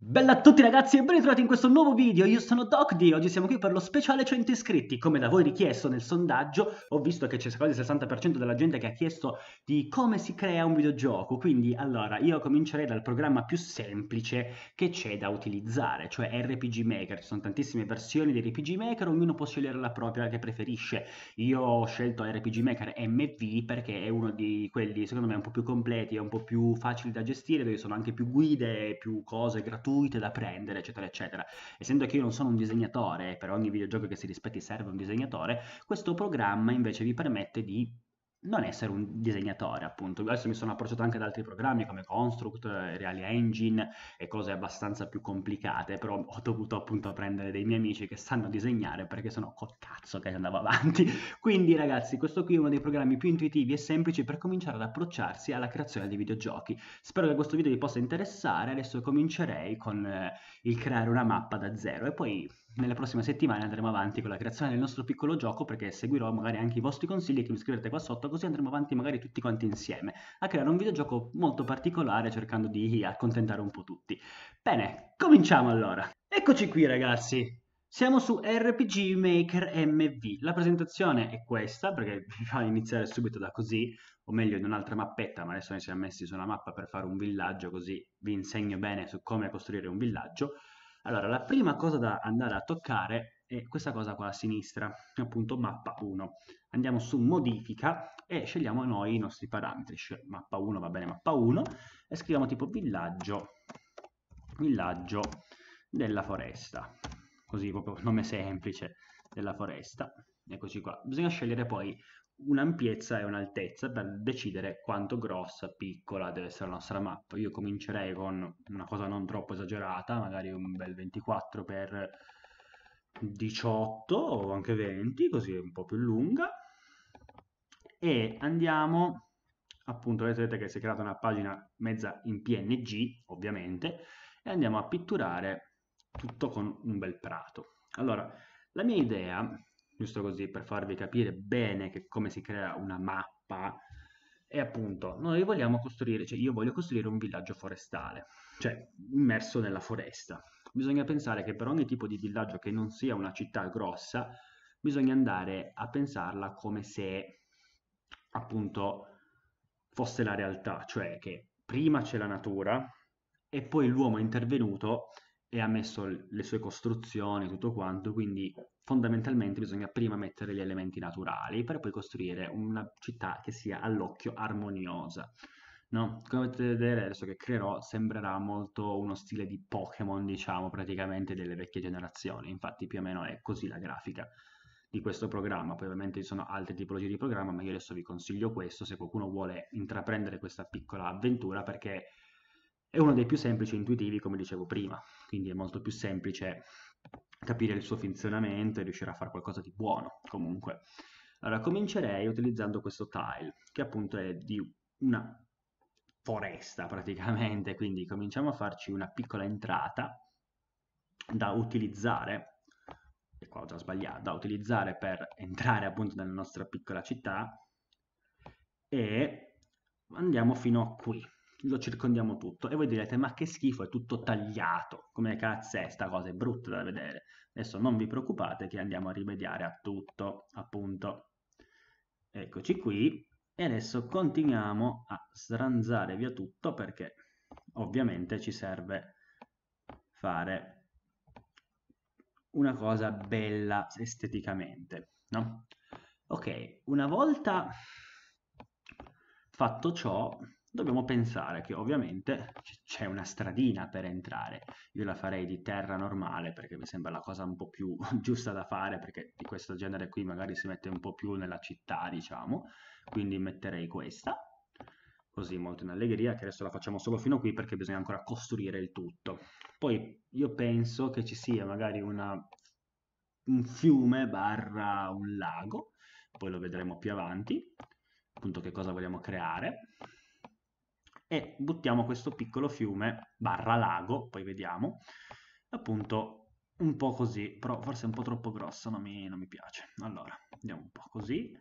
Bella a tutti ragazzi e ben ritrovati in questo nuovo video, io sono DocD, oggi siamo qui per lo speciale 100 iscritti, come da voi richiesto nel sondaggio, ho visto che c'è quasi il 60% della gente che ha chiesto di come si crea un videogioco, quindi allora io comincerei dal programma più semplice che c'è da utilizzare, cioè RPG Maker, ci sono tantissime versioni di RPG Maker, ognuno può scegliere la propria che preferisce, io ho scelto RPG Maker MV perché è uno di quelli secondo me un po' più completi, è un po' più facili da gestire, dove sono anche più guide, più cose gratuite, gratuite da prendere, eccetera, eccetera. Essendo che io non sono un disegnatore, per ogni videogioco che si rispetti serve un disegnatore, questo programma invece vi permette di non essere un disegnatore, appunto. Adesso mi sono approcciato anche ad altri programmi come Construct, Real Engine e cose abbastanza più complicate, però ho dovuto appunto prendere dei miei amici che sanno disegnare perché sennò col cazzo che andavo avanti. Quindi ragazzi, questo qui è uno dei programmi più intuitivi e semplici per cominciare ad approcciarsi alla creazione di videogiochi. Spero che questo video vi possa interessare, adesso comincerei con eh, il creare una mappa da zero e poi nelle prossime settimane andremo avanti con la creazione del nostro piccolo gioco perché seguirò magari anche i vostri consigli che mi scrivete qua sotto così andremo avanti magari tutti quanti insieme a creare un videogioco molto particolare cercando di accontentare un po' tutti. Bene, cominciamo allora. Eccoci qui ragazzi. Siamo su RPG Maker MV. La presentazione è questa, perché fa iniziare subito da così, o meglio in un'altra mappetta, ma adesso noi siamo messi su una mappa per fare un villaggio, così vi insegno bene su come costruire un villaggio. Allora, la prima cosa da andare a toccare è questa cosa qua a sinistra, appunto mappa 1. Andiamo su modifica e scegliamo noi i nostri parametri. Mappa 1 va bene, mappa 1 e scriviamo tipo villaggio, villaggio della foresta. Così proprio nome semplice della foresta. Eccoci qua. Bisogna scegliere poi un'ampiezza e un'altezza per decidere quanto grossa, piccola deve essere la nostra mappa. Io comincerei con una cosa non troppo esagerata, magari un bel 24 x 18 o anche 20, così è un po' più lunga. E andiamo, appunto, vedete che si è creata una pagina mezza in PNG, ovviamente, e andiamo a pitturare tutto con un bel prato. Allora, la mia idea giusto così per farvi capire bene che come si crea una mappa. E appunto, noi vogliamo costruire, cioè io voglio costruire un villaggio forestale, cioè immerso nella foresta. Bisogna pensare che per ogni tipo di villaggio che non sia una città grossa, bisogna andare a pensarla come se appunto fosse la realtà, cioè che prima c'è la natura e poi l'uomo è intervenuto e ha messo le sue costruzioni, tutto quanto, quindi fondamentalmente bisogna prima mettere gli elementi naturali per poi costruire una città che sia all'occhio armoniosa. No? Come potete vedere, adesso che creerò, sembrerà molto uno stile di Pokémon, diciamo, praticamente delle vecchie generazioni. Infatti più o meno è così la grafica di questo programma. Poi ovviamente ci sono altre tipologie di programma, ma io adesso vi consiglio questo se qualcuno vuole intraprendere questa piccola avventura perché è uno dei più semplici e intuitivi, come dicevo prima, quindi è molto più semplice capire il suo funzionamento e riuscire a fare qualcosa di buono, comunque. Allora, comincerei utilizzando questo tile, che appunto è di una foresta praticamente, quindi cominciamo a farci una piccola entrata da utilizzare, e qua ho già sbagliato, da utilizzare per entrare appunto nella nostra piccola città e andiamo fino a qui lo circondiamo tutto. E voi direte ma che schifo è tutto tagliato. Come cazzo è sta cosa? È brutta da vedere. Adesso non vi preoccupate che andiamo a rimediare a tutto appunto. Eccoci qui. E adesso continuiamo a sranzare via tutto perché ovviamente ci serve fare una cosa bella esteticamente no? ok una volta fatto ciò dobbiamo pensare che ovviamente c'è una stradina per entrare. Io la farei di terra normale perché mi sembra la cosa un po' più giusta da fare perché di questo genere qui magari si mette un po' più nella città, diciamo. Quindi metterei questa, così molto in allegria, che adesso la facciamo solo fino a qui perché bisogna ancora costruire il tutto. Poi io penso che ci sia magari una, un fiume barra un lago, poi lo vedremo più avanti, appunto che cosa vogliamo creare e buttiamo questo piccolo fiume barra lago, poi vediamo, appunto un po' così, però forse è un po' troppo grosso, non mi, non mi piace. Allora, andiamo un po' così,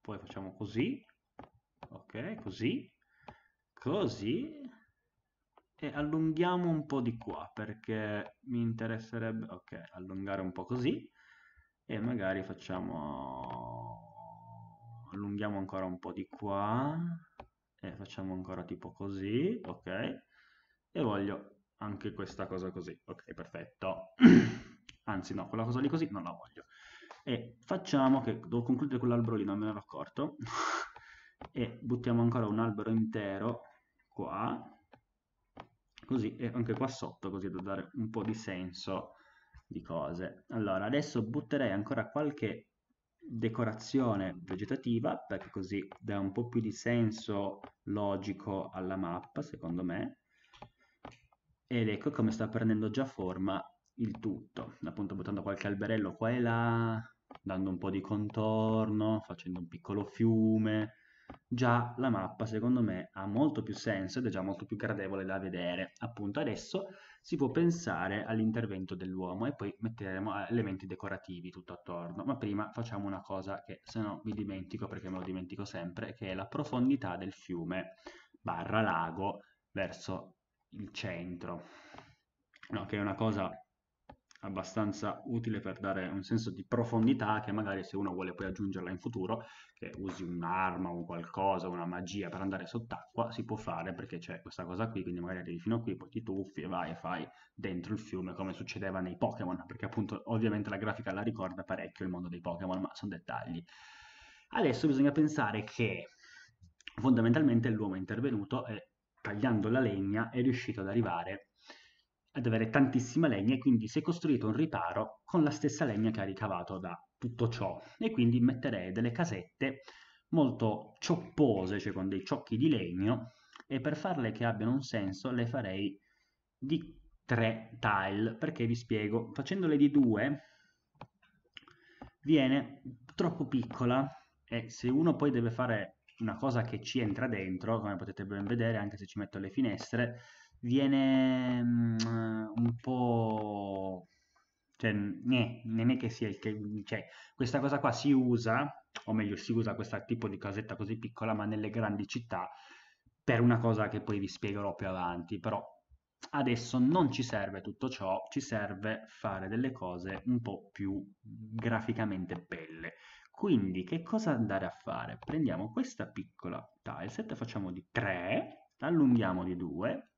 poi facciamo così, ok, così, così, e allunghiamo un po' di qua perché mi interesserebbe, ok, allungare un po' così e magari facciamo, allunghiamo ancora un po' di qua e facciamo ancora tipo così, ok, e voglio anche questa cosa così, ok, perfetto, anzi no, quella cosa lì così non la voglio, e facciamo che, devo concludere quell'albero lì, non me ne ero accorto, e buttiamo ancora un albero intero qua, così e anche qua sotto, così da dare un po' di senso di cose. Allora, adesso butterei ancora qualche decorazione vegetativa, perché così dà un po' più di senso logico alla mappa, secondo me. Ed ecco come sta prendendo già forma il tutto, appunto buttando qualche alberello qua e là, dando un po' di contorno, facendo un piccolo fiume, già la mappa secondo me ha molto più senso ed è già molto più gradevole da vedere. Appunto adesso si può pensare all'intervento dell'uomo e poi metteremo elementi decorativi tutto attorno. Ma prima facciamo una cosa che se no mi dimentico perché me lo dimentico sempre, che è la profondità del fiume barra lago verso il centro. No, che è una cosa abbastanza utile per dare un senso di profondità che magari se uno vuole poi aggiungerla in futuro, che usi un'arma o qualcosa, una magia per andare sott'acqua, si può fare perché c'è questa cosa qui, quindi magari arrivi fino a qui, poi ti tuffi e vai e fai dentro il fiume come succedeva nei Pokémon, perché appunto ovviamente la grafica la ricorda parecchio il mondo dei Pokémon, ma sono dettagli. Adesso bisogna pensare che fondamentalmente l'uomo è intervenuto e tagliando la legna è riuscito ad arrivare ad avere tantissima legna e quindi si è costruito un riparo con la stessa legna che ha ricavato da tutto ciò. E quindi metterei delle casette molto cioppose, cioè con dei ciocchi di legno e per farle che abbiano un senso le farei di tre tile. Perché vi spiego, facendole di due viene troppo piccola e se uno poi deve fare una cosa che ci entra dentro, come potete ben vedere anche se ci metto le finestre, viene mm, un po'... Cioè, né, non è che sia il che... Cioè, questa cosa qua si usa, o meglio si usa questo tipo di casetta così piccola, ma nelle grandi città, per una cosa che poi vi spiegherò più avanti, però adesso non ci serve tutto ciò, ci serve fare delle cose un po' più graficamente belle. Quindi che cosa andare a fare? Prendiamo questa piccola tileset, facciamo di 3, allunghiamo di 2,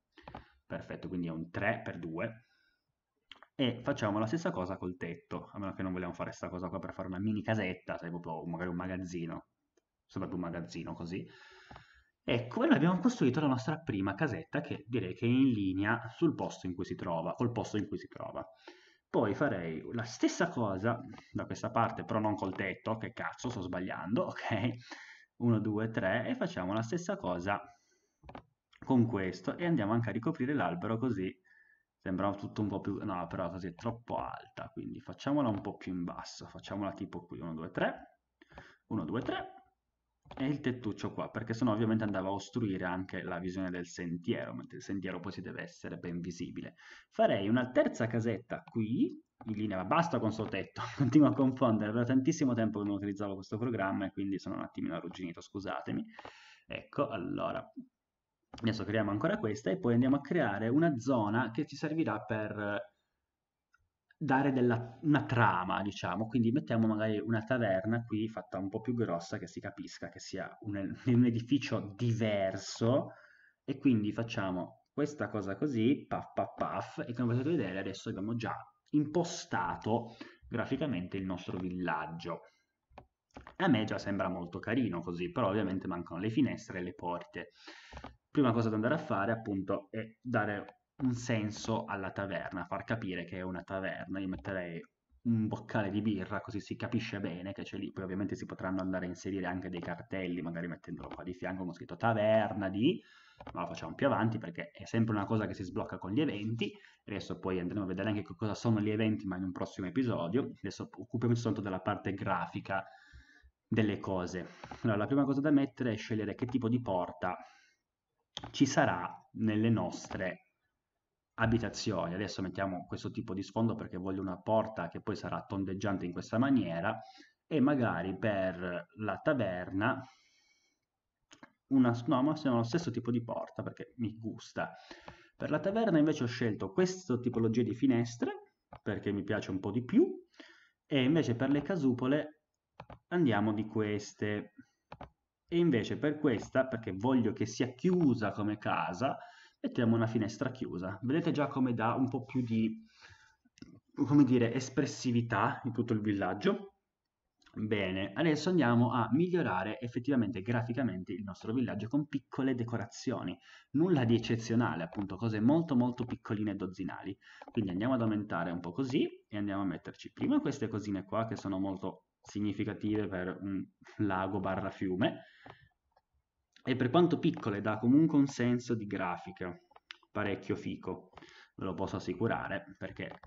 perfetto, quindi è un 3 per 2 e facciamo la stessa cosa col tetto, a meno che non vogliamo fare questa cosa qua per fare una mini casetta, sai, proprio magari un magazzino, più un magazzino così. Ecco, e noi abbiamo costruito la nostra prima casetta che direi che è in linea sul posto in cui si trova, col posto in cui si trova. Poi farei la stessa cosa da questa parte, però non col tetto, che cazzo, sto sbagliando, ok? 1, 2, 3 e facciamo la stessa cosa con questo e andiamo anche a ricoprire l'albero così sembra tutto un po' più no però così è troppo alta quindi facciamola un po' più in basso facciamola tipo qui 1 2 3 1 2 3 e il tettuccio qua perché sennò ovviamente andava a ostruire anche la visione del sentiero mentre il sentiero poi si deve essere ben visibile. Farei una terza casetta qui in linea basta con sto tetto continuo a confondere da tantissimo tempo che non utilizzavo questo programma e quindi sono un attimino arrugginito scusatemi. Ecco allora Adesso creiamo ancora questa e poi andiamo a creare una zona che ci servirà per dare della, una trama, diciamo. Quindi mettiamo magari una taverna qui fatta un po' più grossa, che si capisca che sia un, un edificio diverso. E quindi facciamo questa cosa così, puff puff puff, e come potete vedere adesso abbiamo già impostato graficamente il nostro villaggio. A me già sembra molto carino così, però ovviamente mancano le finestre e le porte prima cosa da andare a fare appunto è dare un senso alla taverna, far capire che è una taverna. Io metterei un boccale di birra così si capisce bene che c'è lì. Poi ovviamente si potranno andare a inserire anche dei cartelli, magari mettendolo qua di fianco con scritto taverna di, ma lo facciamo più avanti perché è sempre una cosa che si sblocca con gli eventi. Adesso poi andremo a vedere anche cosa sono gli eventi, ma in un prossimo episodio. Adesso occupiamoci soltanto della parte grafica delle cose. Allora, la prima cosa da mettere è scegliere che tipo di porta ci sarà nelle nostre abitazioni. Adesso mettiamo questo tipo di sfondo perché voglio una porta che poi sarà tondeggiante in questa maniera e magari per la taverna una, no, ma siamo lo stesso tipo di porta perché mi gusta. Per la taverna invece ho scelto questa tipologia di finestre, perché mi piace un po' di più, e invece per le casupole andiamo di queste. E invece per questa, perché voglio che sia chiusa come casa, mettiamo una finestra chiusa. Vedete già come dà un po' più di, come dire, espressività in tutto il villaggio? Bene, adesso andiamo a migliorare effettivamente graficamente il nostro villaggio con piccole decorazioni, nulla di eccezionale, appunto, cose molto molto piccoline e dozzinali. Quindi andiamo ad aumentare un po' così e andiamo a metterci prima queste cosine qua che sono molto significative per un lago barra fiume. E per quanto piccole dà comunque un senso di grafica parecchio fico, ve lo posso assicurare perché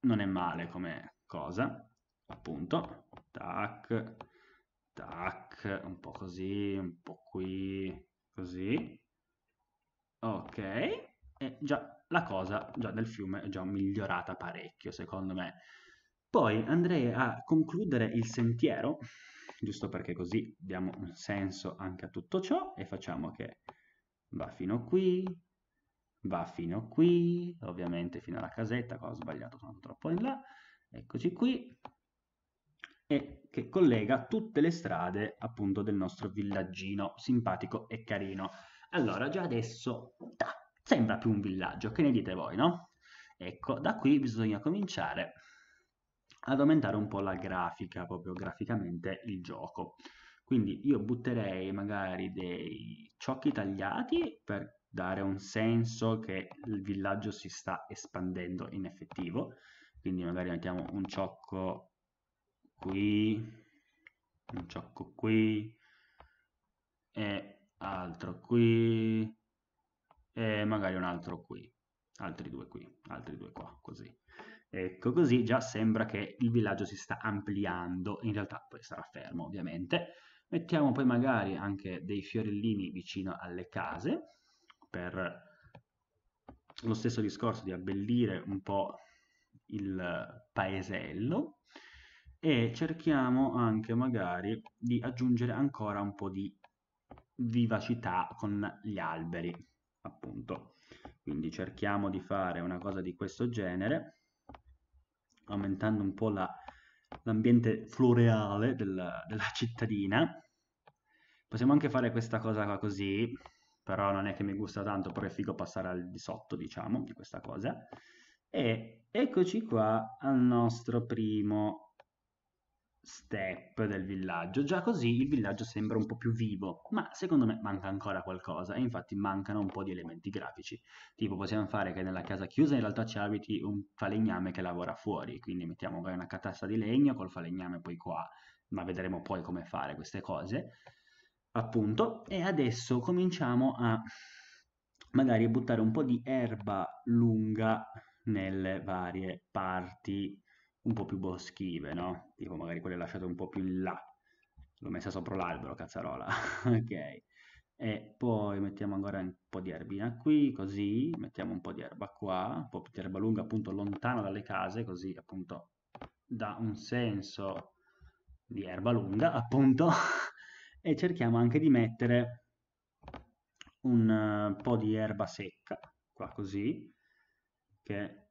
non è male come cosa appunto, tac, tac, un po' così, un po' qui, così, ok, e già la cosa già del fiume è già migliorata parecchio secondo me. Poi andrei a concludere il sentiero, giusto perché così diamo un senso anche a tutto ciò e facciamo che va fino qui, va fino qui, ovviamente fino alla casetta, qua ho sbagliato, sono troppo in là, eccoci qui, e che collega tutte le strade appunto del nostro villaggino simpatico e carino. Allora, già adesso sembra più un villaggio, che ne dite voi, no? Ecco, da qui bisogna cominciare ad aumentare un po' la grafica, proprio graficamente il gioco. Quindi io butterei magari dei ciocchi tagliati per dare un senso che il villaggio si sta espandendo in effettivo. Quindi magari mettiamo un ciocco qui, un ciocco qui e altro qui e magari un altro qui, altri due qui, altri due qua, così. Ecco, così già sembra che il villaggio si sta ampliando, in realtà poi sarà fermo ovviamente. Mettiamo poi magari anche dei fiorellini vicino alle case per lo stesso discorso di abbellire un po' il paesello e cerchiamo anche magari di aggiungere ancora un po' di vivacità con gli alberi, appunto. Quindi cerchiamo di fare una cosa di questo genere, aumentando un po' l'ambiente floreale del, della cittadina. Possiamo anche fare questa cosa qua così, però non è che mi gusta tanto, però è figo passare al di sotto, diciamo, di questa cosa. E eccoci qua al nostro primo step del villaggio. Già così il villaggio sembra un po' più vivo, ma secondo me manca ancora qualcosa e infatti mancano un po' di elementi grafici. Tipo possiamo fare che nella casa chiusa in realtà ci abiti un falegname che lavora fuori, quindi mettiamo una catassa di legno col falegname poi qua, ma vedremo poi come fare queste cose. Appunto, e adesso cominciamo a magari buttare un po' di erba lunga nelle varie parti un po' più boschive, no? Tipo magari quelle lasciate un po' più in là. L'ho messa sopra l'albero, cazzarola. ok. E poi mettiamo ancora un po' di erbina qui, così. Mettiamo un po' di erba qua, un po' di erba lunga appunto lontano dalle case, così appunto dà un senso di erba lunga, appunto. e cerchiamo anche di mettere un uh, po' di erba secca, qua così, che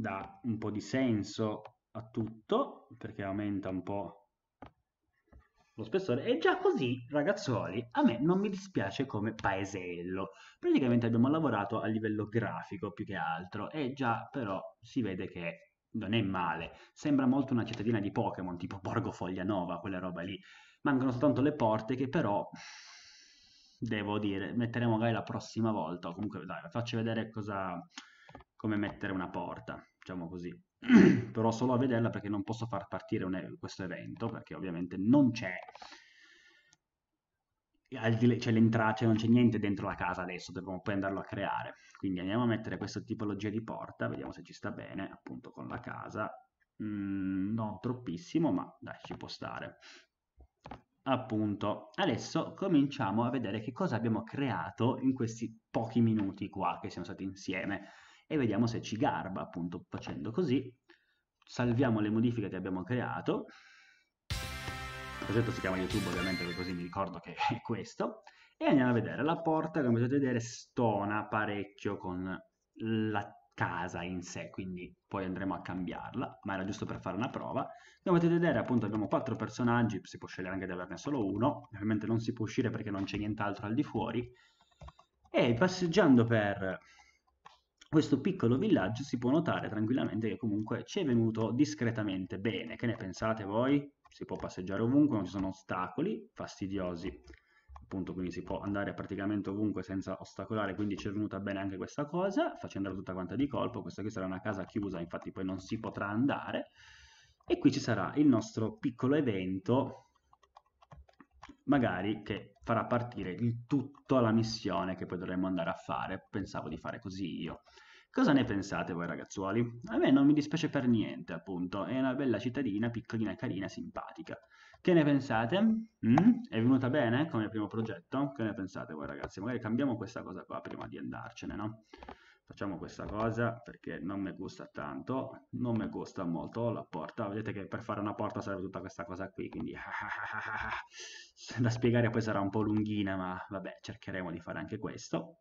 dà un po' di senso a tutto, perché aumenta un po' lo spessore. E già così, ragazzuoli, a me non mi dispiace come paesello. Praticamente abbiamo lavorato a livello grafico più che altro, e già però si vede che non è male. Sembra molto una cittadina di Pokémon, tipo Borgo Foglia Nova, quella roba lì. Mancano soltanto le porte che però devo dire, metteremo magari la prossima volta. Comunque, dai, faccio vedere cosa come mettere una porta, diciamo così. Però solo a vederla perché non posso far partire un, questo evento, perché ovviamente non c'è c'è l'entrata, non c'è niente dentro la casa adesso, dobbiamo poi andarlo a creare. Quindi andiamo a mettere questa tipologia di porta, vediamo se ci sta bene, appunto con la casa. Mm, non troppissimo, ma dai, ci può stare. Appunto, adesso cominciamo a vedere che cosa abbiamo creato in questi pochi minuti qua che siamo stati insieme e vediamo se ci garba, appunto facendo così. Salviamo le modifiche che abbiamo creato. Il progetto si chiama YouTube ovviamente, così mi ricordo che è questo. e andiamo a vedere la porta, come potete vedere, stona parecchio con la casa in sé, quindi poi andremo a cambiarla, ma era giusto per fare una prova. Come potete vedere, appunto, abbiamo quattro personaggi, si può scegliere anche di averne solo uno, ovviamente non si può uscire perché non c'è nient'altro al di fuori, e passeggiando per questo piccolo villaggio si può notare tranquillamente che comunque ci è venuto discretamente bene. Che ne pensate voi? Si può passeggiare ovunque, non ci sono ostacoli fastidiosi appunto quindi si può andare praticamente ovunque senza ostacolare, quindi ci è venuta bene anche questa cosa, facendola tutta quanta di colpo, questa qui sarà una casa chiusa, infatti poi non si potrà andare, e qui ci sarà il nostro piccolo evento, magari che farà partire il tutto la missione che poi dovremmo andare a fare, pensavo di fare così io. Cosa ne pensate voi ragazzuoli? A me non mi dispiace per niente, appunto, è una bella cittadina, piccolina, carina, simpatica. Che ne pensate? Mm? È venuta bene come primo progetto? Che ne pensate voi ragazzi? Magari cambiamo questa cosa qua prima di andarcene, no? Facciamo questa cosa perché non mi gusta tanto, non mi gusta molto la porta. Vedete che per fare una porta serve tutta questa cosa qui, quindi da spiegare poi sarà un po' lunghina, ma vabbè, cercheremo di fare anche questo.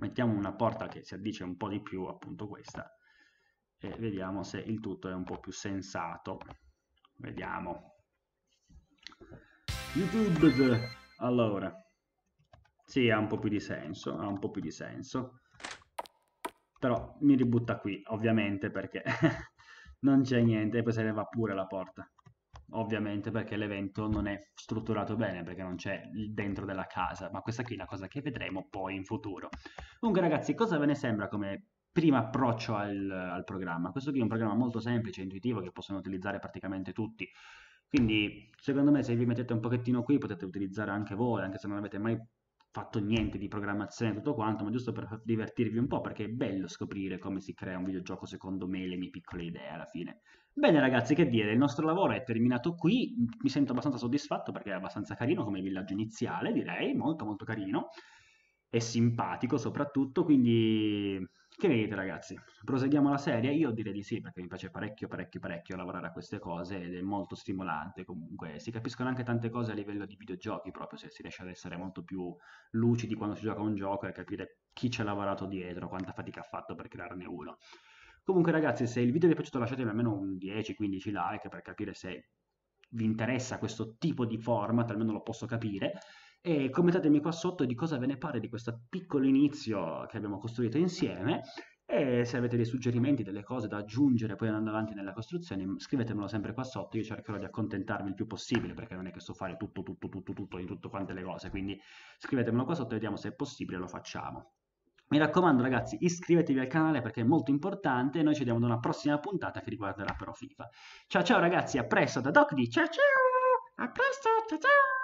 Mettiamo una porta che si addice un po' di più, appunto questa, e vediamo se il tutto è un po' più sensato. Vediamo. YouTube, allora, sì, ha un po' più di senso, ha un po' più di senso, però mi ributta qui, ovviamente, perché non c'è niente, e poi se ne va pure la porta, ovviamente perché l'evento non è strutturato bene, perché non c'è dentro della casa, ma questa qui è una cosa che vedremo poi in futuro. Comunque ragazzi, cosa ve ne sembra come primo approccio al, al programma? Questo qui è un programma molto semplice, intuitivo, che possono utilizzare praticamente tutti, quindi, secondo me, se vi mettete un pochettino qui, potete utilizzare anche voi, anche se non avete mai fatto niente di programmazione e tutto quanto, ma giusto per divertirvi un po', perché è bello scoprire come si crea un videogioco secondo me le mie piccole idee alla fine. Bene ragazzi, che dire, il nostro lavoro è terminato qui, mi sento abbastanza soddisfatto perché è abbastanza carino come villaggio iniziale, direi, molto molto carino, e simpatico soprattutto, quindi che ne dite ragazzi? Proseguiamo la serie? Io direi di sì, perché mi piace parecchio, parecchio, parecchio lavorare a queste cose ed è molto stimolante comunque. Si capiscono anche tante cose a livello di videogiochi, proprio se si riesce ad essere molto più lucidi quando si gioca un gioco e capire chi ci ha lavorato dietro, quanta fatica ha fatto per crearne uno. Comunque ragazzi, se il video vi è piaciuto lasciatemi almeno un 10-15 like per capire se vi interessa questo tipo di format, almeno lo posso capire e commentatemi qua sotto di cosa ve ne pare di questo piccolo inizio che abbiamo costruito insieme e se avete dei suggerimenti, delle cose da aggiungere poi andando avanti nella costruzione scrivetemelo sempre qua sotto, io cercherò di accontentarvi il più possibile perché non è che so fare tutto, tutto, tutto, tutto, di tutte quante le cose, quindi scrivetemelo qua sotto e vediamo se è possibile lo facciamo. Mi raccomando ragazzi, iscrivetevi al canale perché è molto importante e noi ci vediamo ad una prossima puntata che riguarderà però FIFA. Ciao ciao ragazzi, a presto da DocD, ciao ciao, a presto, ciao ciao!